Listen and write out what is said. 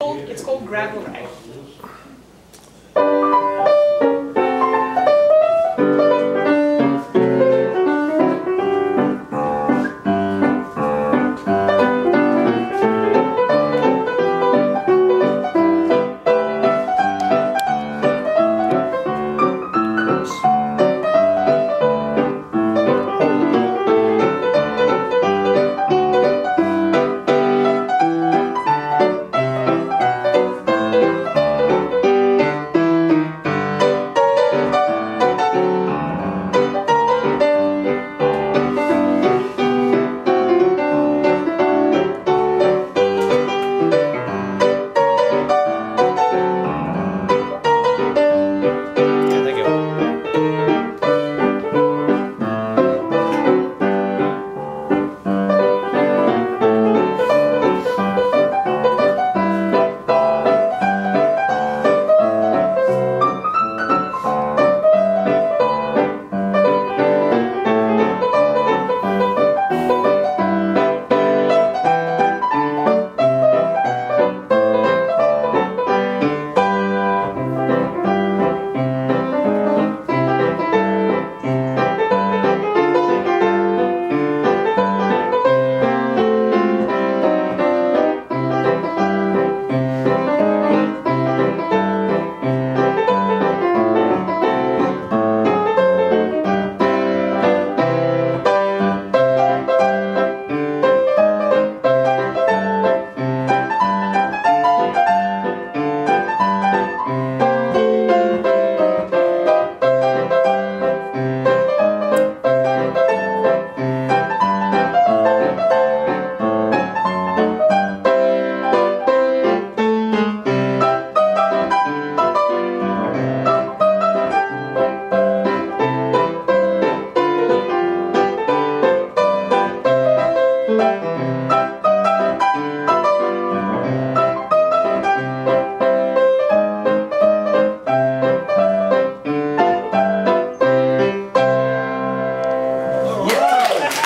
It's called gravel rag. Música